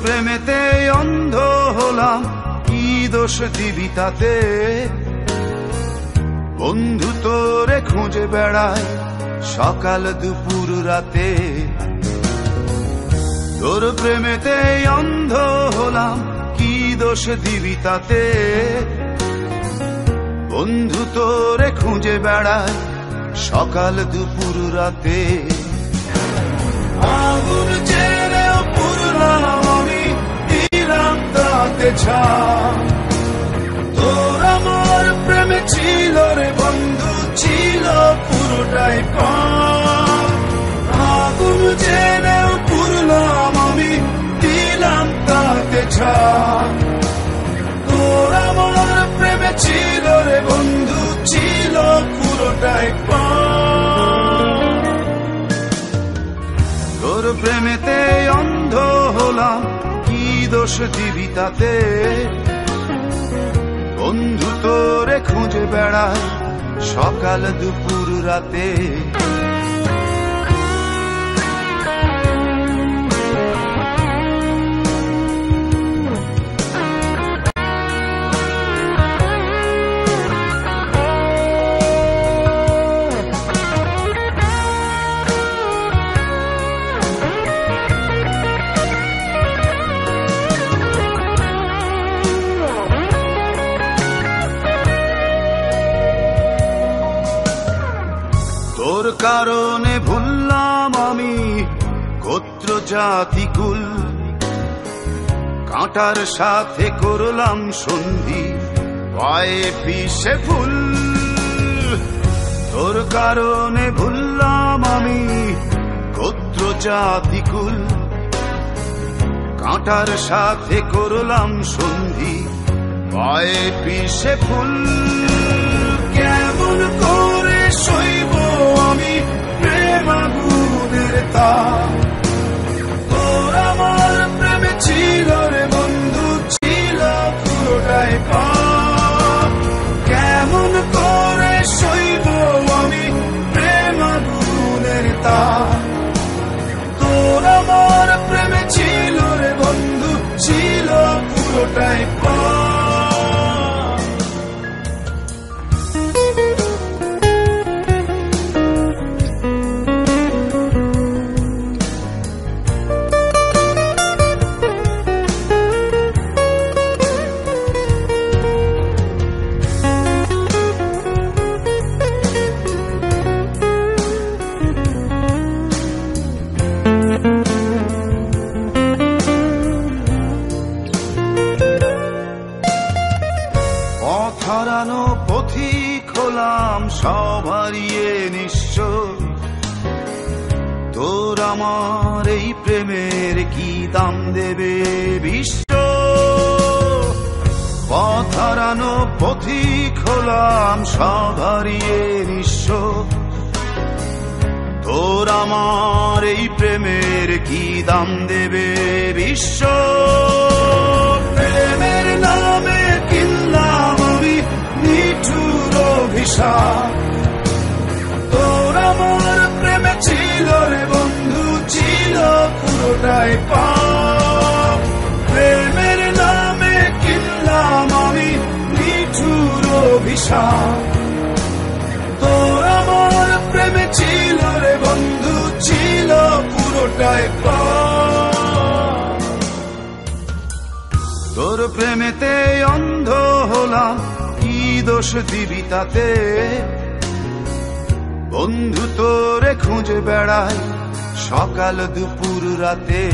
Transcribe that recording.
প্রেমেতে অন্ধ হলাম, কি দোষ দিবি তাতে? বন্ধু তোরে খুঁজে বেড়ায় সকাল দুপুর রাতে। তোর প্রেমেতে অন্ধ হলাম, কি দোষ দিবি তাতে? বন্ধু তোরে খুঁজে বেড়ায় সকাল দুপুর রাতে। আগুন তাতে তোর আমার প্রেমে ছিল রে বন্ধু, ছিল পুরোটাই আগুন জেলেও পুরলাম আমি, দিলাম তাতে ছাপ। তোর আমার প্রেমে ছিল রে বন্ধু, ছিল পুরোটাই তোর প্রেমেতে অন্ধ হলাম কি দোষ দিবি তাতে বন্ধু তোরে খুঁজে বেড়ায় সকাল দুপুর রাতে। কারণে ভুললাম আমি গোত্র জাতি কুল। কাঁটার সাথে করলাম সন্ধি, পায়ে পিসে ফুল। তোর কারণে ভুললাম আমি গোত্র জাতি কুল। কাঁটার সাথে করলাম সন্ধি, পায়ে পিসে ফুল। তাপ তোর আমার প্রেমে ছিল রে বন্ধু, ছিল পুরোটাই পাপ। কেমন করে সইব আমি প্রেম আগুনের তাপ তোর আমার প্রেমে ছিল রে বন্ধু, ছিল পুরোটাই সব হারিয়ে নিঃস্ব তোর আমার এই প্রেমের কি দাম দেবে বিশ্ব? পথ হারানো পথিক সব হারিয়ে নিঃস্ব তোর আমার এই প্রেমের কি দাম দেবে বিশ্ব? তোর আমার প্রেমে ছিল রে বন্ধু, ছিল পুরোটাই তোর প্রেমেতে অন্ধ হলাম, কি দোষ দিবি তাতে? বন্ধু তোরে খুঁজে বেড়ায় সকাল দুপুর রাতে।